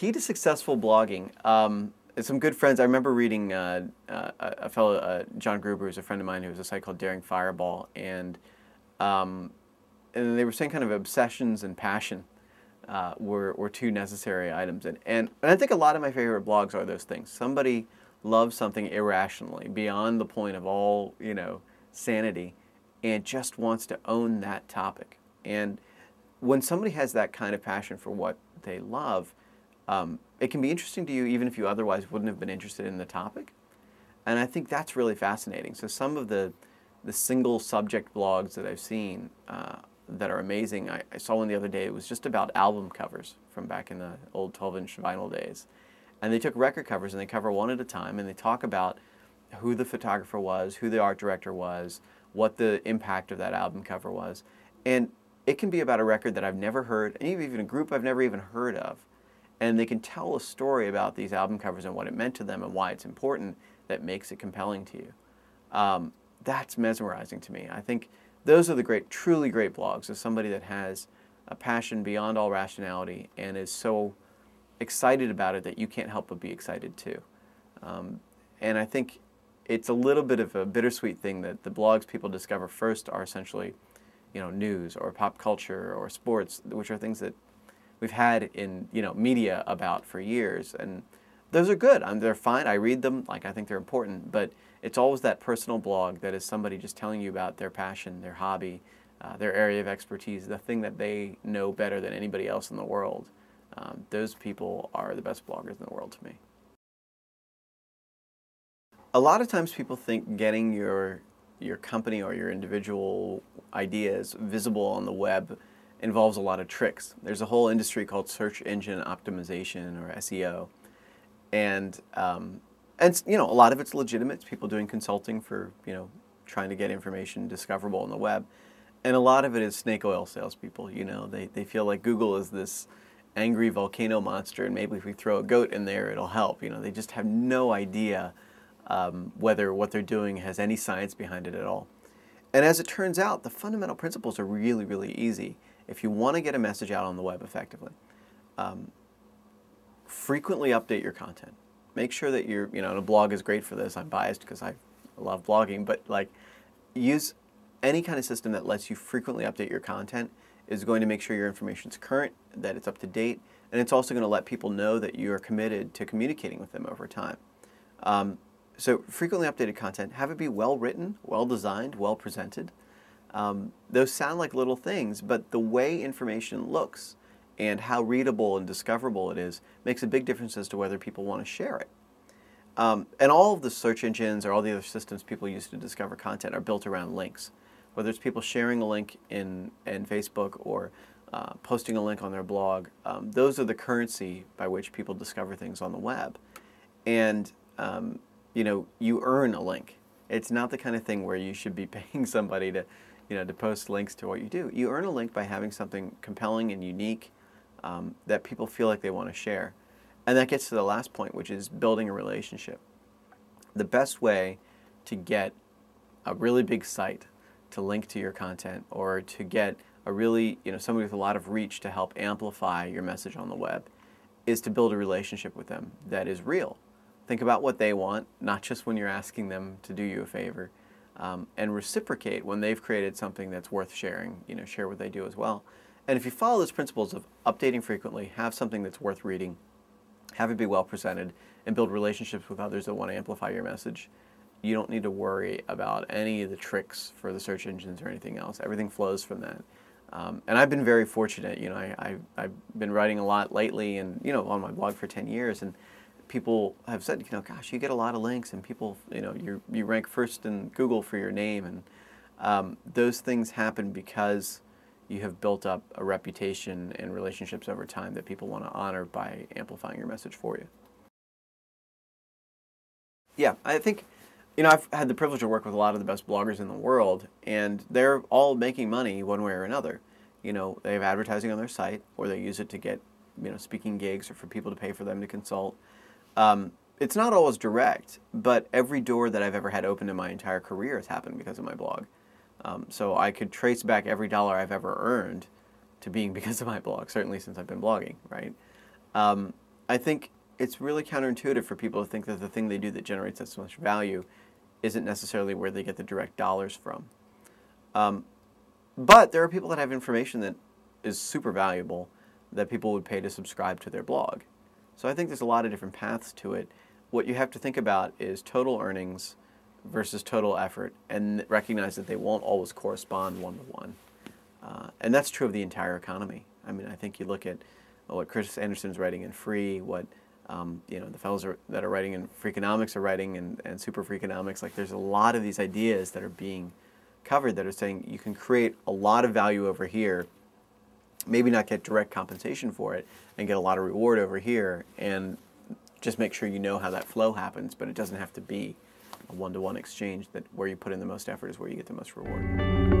key to successful blogging. Um, some good friends. I remember reading uh, uh, a fellow, uh, John Gruber, who's a friend of mine, who has a site called Daring Fireball, and um, and they were saying kind of obsessions and passion uh, were were two necessary items, and, and and I think a lot of my favorite blogs are those things. Somebody loves something irrationally, beyond the point of all you know sanity, and just wants to own that topic. And when somebody has that kind of passion for what they love, um, it can be interesting to you even if you otherwise wouldn't have been interested in the topic. And I think that's really fascinating. So some of the, the single subject blogs that I've seen uh, that are amazing, I, I, saw one the other day, it was just about album covers from back in the old 12-inch vinyl days. And they took record covers and they cover one at a time and they talk about who the photographer was, who the art director was, what the impact of that album cover was. And it can be about a record that I've never heard, and even a group I've never even heard of. And they can tell a story about these album covers and what it meant to them and why it's important that makes it compelling to you. Um, that's mesmerizing to me. I think those are the great, truly great blogs of somebody that has a passion beyond all rationality and is so excited about it that you can't help but be excited too. Um, and I think it's a little bit of a bittersweet thing that the blogs people discover first are essentially, you know, news or pop culture or sports, which are things that we've had in you know media about for years, and those are good. I'm, they're fine. I read them. Like I think they're important, but it's always that personal blog that is somebody just telling you about their passion, their hobby, uh, their area of expertise, the thing that they know better than anybody else in the world. Um, those people are the best bloggers in the world to me a lot of times people think getting your your company or your individual ideas visible on the web involves a lot of tricks. There's a whole industry called search engine optimization or SEO, and um, and you know a lot of it's legitimate. It's people doing consulting for you know trying to get information discoverable on the web, and a lot of it is snake oil salespeople. You know they they feel like Google is this angry volcano monster, and maybe if we throw a goat in there, it'll help. You know they just have no idea um, whether what they're doing has any science behind it at all. And as it turns out, the fundamental principles are really, really easy if you want to get a message out on the web effectively. Um, frequently update your content. Make sure that you're, you know, a blog is great for this. I'm biased because I love blogging, but like use any kind of system that lets you frequently update your content is going to make sure your information is current, that it's up to date, and it's also going to let people know that you are committed to communicating with them over time. Um, so frequently updated content, have it be well written, well designed, well presented. Um, those sound like little things, but the way information looks and how readable and discoverable it is makes a big difference as to whether people want to share it. Um, and all of the search engines or all the other systems people use to discover content are built around links. Whether it's people sharing a link in, in Facebook or uh, posting a link on their blog, um, those are the currency by which people discover things on the web. And um, you know, you earn a link. It's not the kind of thing where you should be paying somebody to, you know, to post links to what you do. You earn a link by having something compelling and unique um, that people feel like they want to share. And that gets to the last point, which is building a relationship. The best way to get a really big site to link to your content or to get a really, you know, somebody with a lot of reach to help amplify your message on the web is to build a relationship with them that is real Think about what they want, not just when you're asking them to do you a favor. Um, and reciprocate when they've created something that's worth sharing. You know, share what they do as well. And if you follow those principles of updating frequently, have something that's worth reading, have it be well presented, and build relationships with others that want to amplify your message, you don't need to worry about any of the tricks for the search engines or anything else. Everything flows from that. Um, and I've been very fortunate. You know, I, I, I've been writing a lot lately, and you know, on my blog for 10 years, and people have said, you know, gosh, you get a lot of links, and people, you know, you you rank first in Google for your name, and um, those things happen because you have built up a reputation and relationships over time that people want to honor by amplifying your message for you. Yeah, I think, you know, I've had the privilege to work with a lot of the best bloggers in the world, and they're all making money one way or another. You know, they have advertising on their site, or they use it to get, you know, speaking gigs or for people to pay for them to consult. Um, it's not always direct, but every door that I've ever had open in my entire career has happened because of my blog. Um, so I could trace back every dollar I've ever earned to being because of my blog, certainly since I've been blogging, right? Um, I think it's really counterintuitive for people to think that the thing they do that generates so much value isn't necessarily where they get the direct dollars from. Um, but there are people that have information that is super valuable that people would pay to subscribe to their blog. So I think there's a lot of different paths to it. What you have to think about is total earnings versus total effort and recognize that they won't always correspond one to one. Uh, and that's true of the entire economy. I mean, I think you look at what Chris Anderson's writing in Free, what um, you know the fellows are, that are writing in Freakonomics are writing, and, and Super Freakonomics. Like, there's a lot of these ideas that are being covered that are saying you can create a lot of value over here, maybe not get direct compensation for it, and get a lot of reward over here, and just make sure you know how that flow happens. But it doesn't have to be a one-to-one exchange. That where you put in the most effort is where you get the most reward.